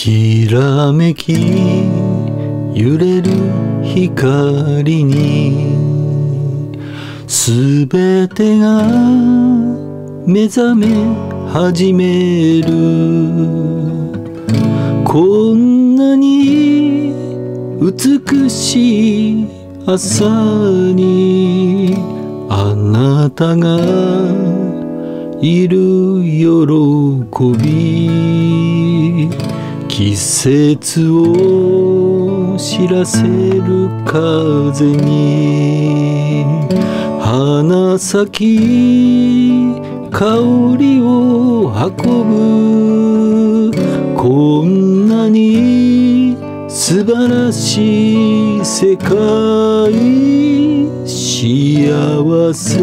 きらめき揺れる光にすべてが目覚め始める。こんなに美しい朝にあなたがいる喜び。季節を知らせる風に花咲き香りを運ぶこんなに素晴らしい世界幸せ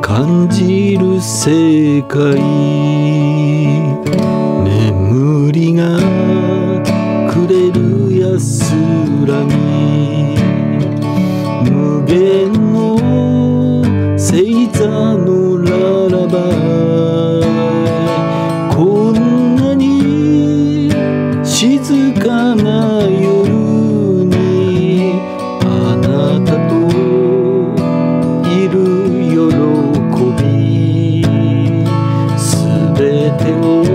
感じる世界。りがくれる安らぎ無限の星座のララバイこんなに静かな夜にあなたといる喜び。すべてを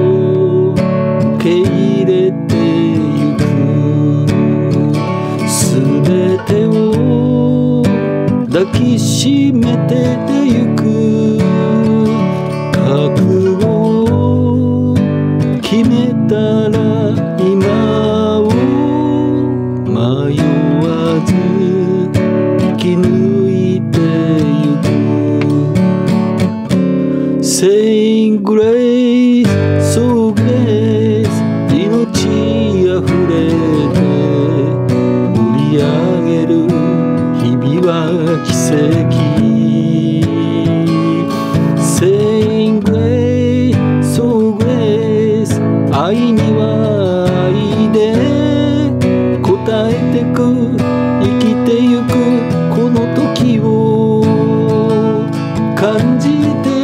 抱きしめてゆく覚悟を決めたら今を迷わず生き抜いてゆく。Saying grace, 愛には愛で答えてく生きてゆくこの時を感じて